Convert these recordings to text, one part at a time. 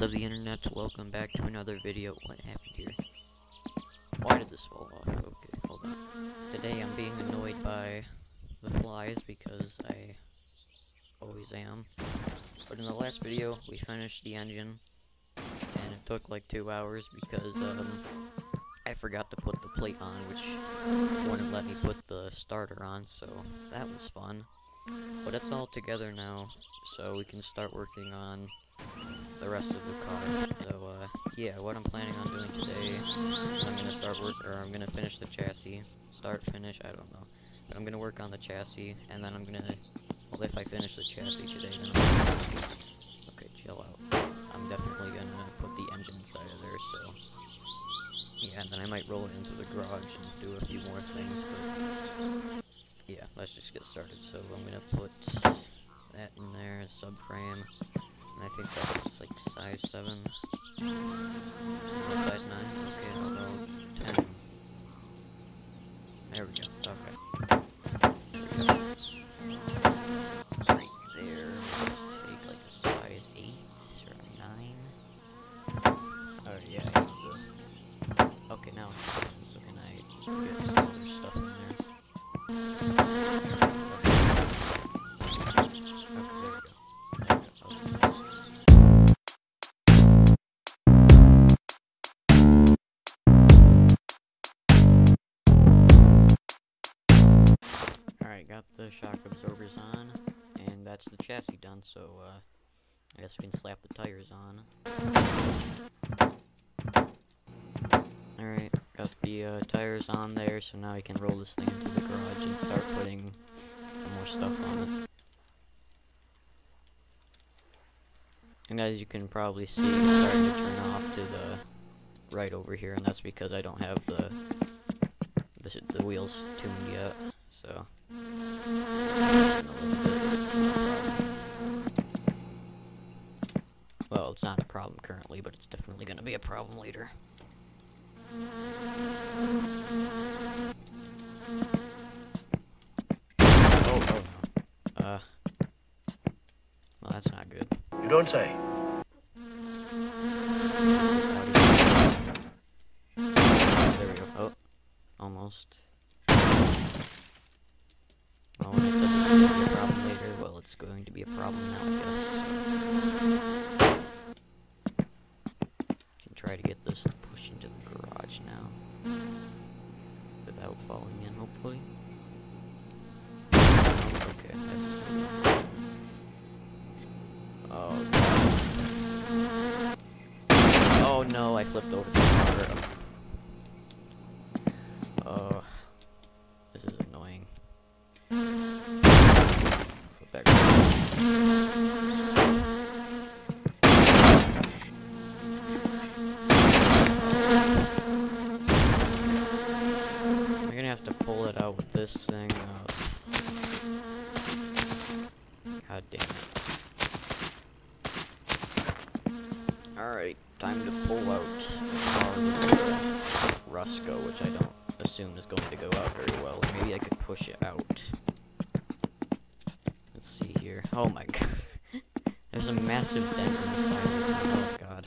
Of the internet, welcome back to another video. What happened here? Why did this fall off? Okay, hold on. Today I'm being annoyed by the flies because I always am. But in the last video, we finished the engine, and it took like two hours because um, I forgot to put the plate on, which wouldn't let me put the starter on, so that was fun. But it's all together now, so we can start working on the rest of the car. So, uh, yeah, what I'm planning on doing today, I'm gonna start work, or I'm gonna finish the chassis. Start, finish, I don't know. But I'm gonna work on the chassis, and then I'm gonna, well, if I finish the chassis today, then I'm okay, chill out. I'm definitely gonna put the engine inside of there, so, yeah, and then I might roll it into the garage and do a few more things, but, yeah, let's just get started. So I'm gonna put that in there, subframe. And I think that's like size 7. Alright, got the shock absorbers on, and that's the chassis done, so, uh, I guess we can slap the tires on. Alright, got the, uh, tires on there, so now I can roll this thing into the garage and start putting some more stuff on it. And as you can probably see, it's starting to turn off to the right over here, and that's because I don't have the, the, the wheels tuned yet, so... Well, it's not a problem currently, but it's definitely going to be a problem later. Oh, oh no. Uh. Well, that's not good. You don't say. There we go. Oh. Almost. Well, when I this was going to be a problem later, well, it's going to be a problem now, I guess. Can try to get this pushed into the garage now. Without falling in, hopefully. Okay, that's... Oh. Oh no, I flipped over the car. Ugh. This is annoying. Flip back. I'm gonna have to pull it out with this thing. Uh, God damn it. Alright, time to pull out our Ruscko, which I don't assume is going to go out very well. Maybe I could push it out. Let's see here. Oh my god. There's a massive dent in the side. Oh god.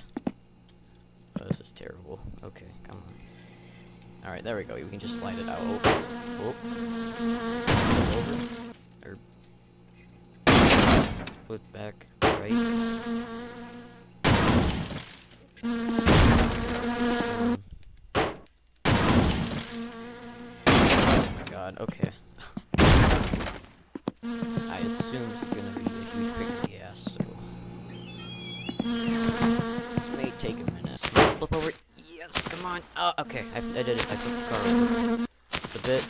Oh, this is terrible. Okay, come on. Alright, there we go. We can just slide it out. Oh. Oh. Over. Or flip back right. Oh god, okay. I assume this is gonna be a huge pain in the ass, so... This may take a minute. Flip over. Yes, come on. Oh, okay, I, I did it. I flipped the car over. It's a bit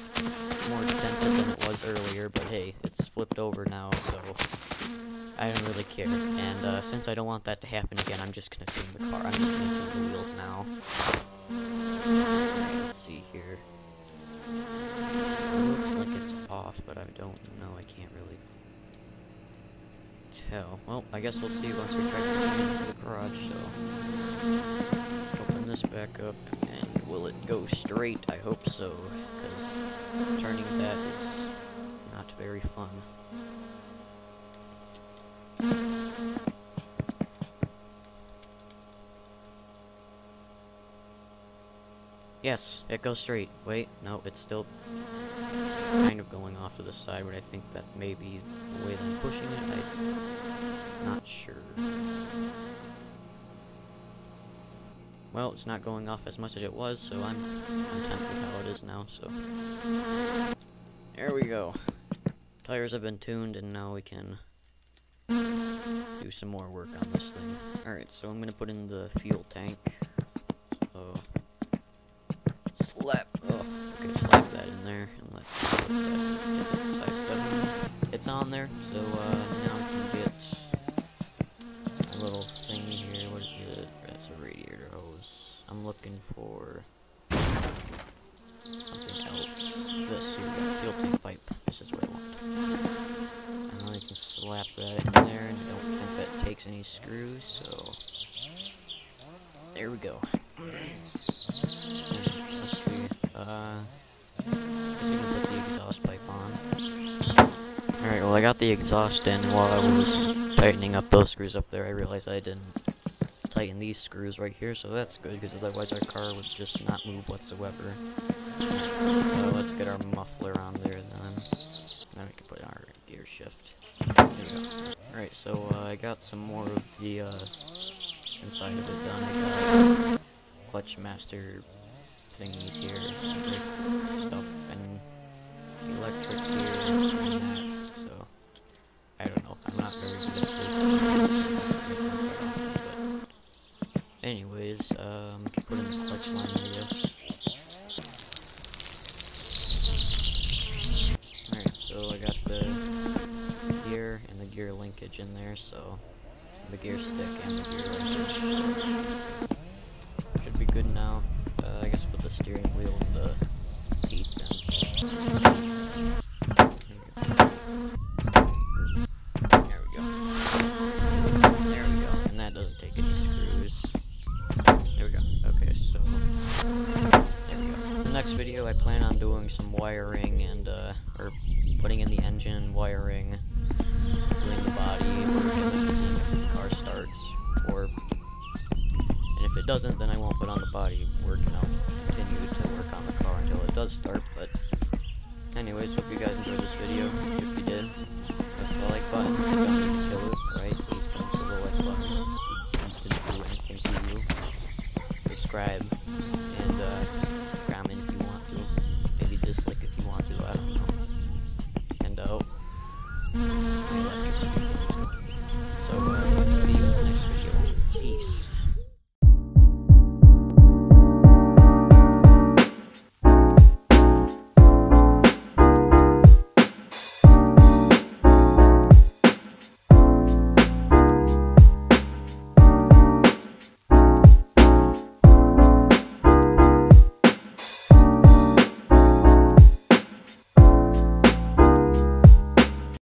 more dented than it was earlier, but hey, it's flipped over now, so... I care. And, uh, since I don't want that to happen again, I'm just gonna tune the car. I'm just gonna tune the wheels now. Let's see here. It Looks like it's off, but I don't know. I can't really tell. Well, I guess we'll see once we try to get into the garage, so... Open this back up, and will it go straight? I hope so, because turning that is not very fun. Yes, it goes straight. Wait, no, it's still kind of going off to the side, but I think that may be the way I'm pushing it. I'm not sure. Well, it's not going off as much as it was, so I'm content with how it is now, so. There we go. Tires have been tuned, and now we can do some more work on this thing. Alright, so I'm gonna put in the fuel tank. So, slap, oh, okay, slap that in there, and let's see what's that, size 7. It's on there, so, uh, now I can get a little thing here, what is it? That's a radiator hose. I'm looking for something else. This, here, go, fuel tank pipe. This is what I want. And then I can slap that in there, and I don't think that takes any screws, so... There we go. Let's see, uh... The. Alright, well I got the exhaust in while I was tightening up those screws up there, I realized I didn't tighten these screws right here, so that's good, because otherwise our car would just not move whatsoever. So let's get our muffler on there then. Then we can put our gear shift. Alright, so uh, I got some more of the uh, inside of it done. Clutch master thingies here, like stuff, and electrics here, and that, so I don't know, I'm not very good at this. But anyways, um, can put in the clutch line, I guess. Alright, so I got the gear and the gear linkage in there, so the gear stick and the gear linkage should be good now. Uh, I guess put the steering wheel and the seats in. There we go. There we go. And that doesn't take any screws. There we go. Okay, so there we go. Next video, I plan on doing some wiring and uh, or putting in the engine, wiring, doing the body, if the car starts, or and if it doesn't, then I won't put on the body work and I'll continue to work on the car until it does start. But anyways, hope you guys enjoyed this video. If you did, press the like button. Don't kill it, right? Please don't the like button. Didn't do anything to you. Subscribe.